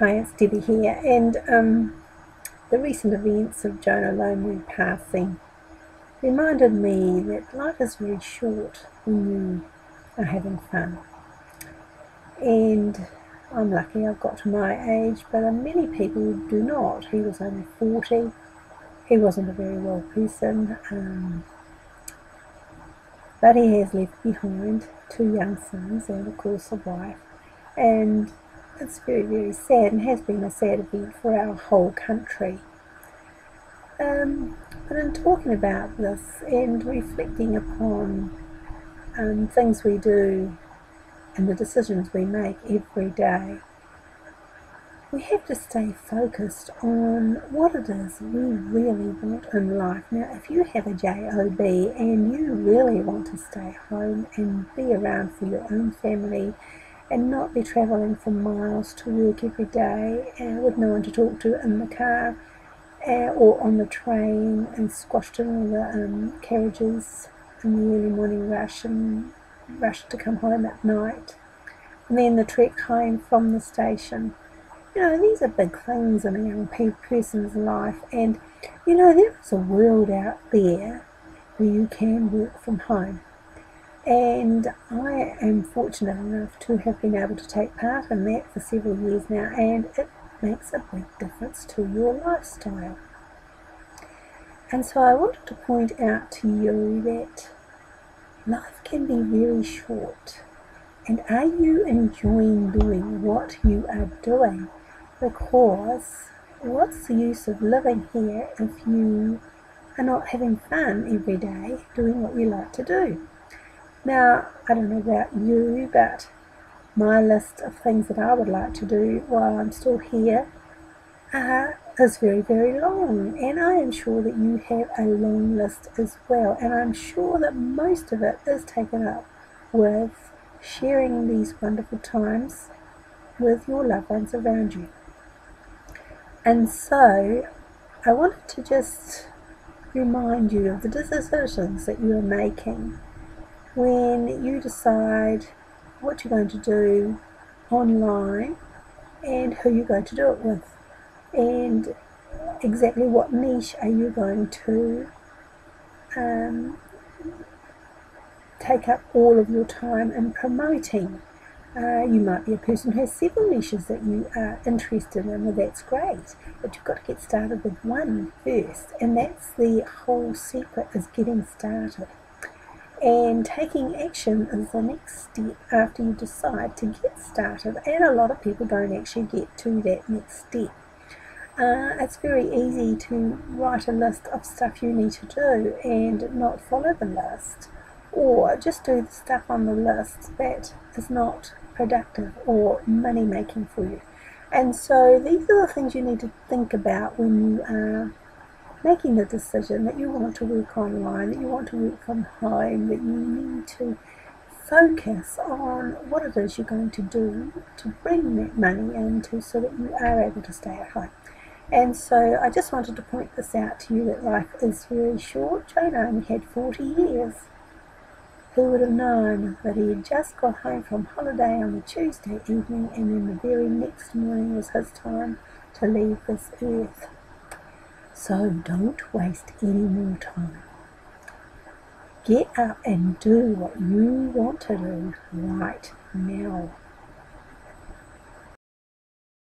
Hi, it's Debbie here, and um, the recent events of Jonah Lomu passing reminded me that life is very short when you are having fun. And I'm lucky I've got to my age, but many people do not. He was only 40, he wasn't a very well person, um, but he has left behind two young sons and, of course, a wife. And it's very, very sad and has been a sad event for our whole country. Um, but in talking about this and reflecting upon um, things we do and the decisions we make every day, we have to stay focused on what it is we really want in life. Now, if you have a job and you really want to stay home and be around for your own family and not be travelling for miles to work every day uh, with no one to talk to in the car uh, or on the train and squashed in all the um, carriages in the early morning rush and rush to come home at night and then the trek home from the station. You know, these are big things in a young person's life, and you know, there is a world out there where you can work from home. And I am fortunate enough to have been able to take part in that for several years now, and it makes a big difference to your lifestyle. And so I wanted to point out to you that life can be very short. And are you enjoying doing what you are doing? Because what's the use of living here if you are not having fun every day doing what you like to do? Now, I don't know about you, but my list of things that I would like to do while I'm still here uh, is very, very long. And I am sure that you have a long list as well. And I'm sure that most of it is taken up with sharing these wonderful times with your loved ones around you. And so I wanted to just remind you of the decisions that you are making when you decide what you're going to do online and who you're going to do it with and exactly what niche are you going to um, take up all of your time in promoting. Uh, you might be a person who has several niches that you are interested in, well, that's great, but you've got to get started with one first, and that's the whole secret is getting started. And taking action is the next step after you decide to get started. And a lot of people don't actually get to that next step. Uh, it's very easy to write a list of stuff you need to do and not follow the list, or just do the stuff on the list that is not productive or money making for you. And so these are the things you need to think about when you are making the decision that you want to work online, that you want to work from home, that you need to focus on what it is you're going to do to bring that money in to, so that you are able to stay at home. And so I just wanted to point this out to you that life is very short. Jonah only had 40 years. Who would have known that he had just got home from holiday on the Tuesday evening and then the very next morning was his time to leave this earth? So don't waste any more time. Get up and do what you want to do right now.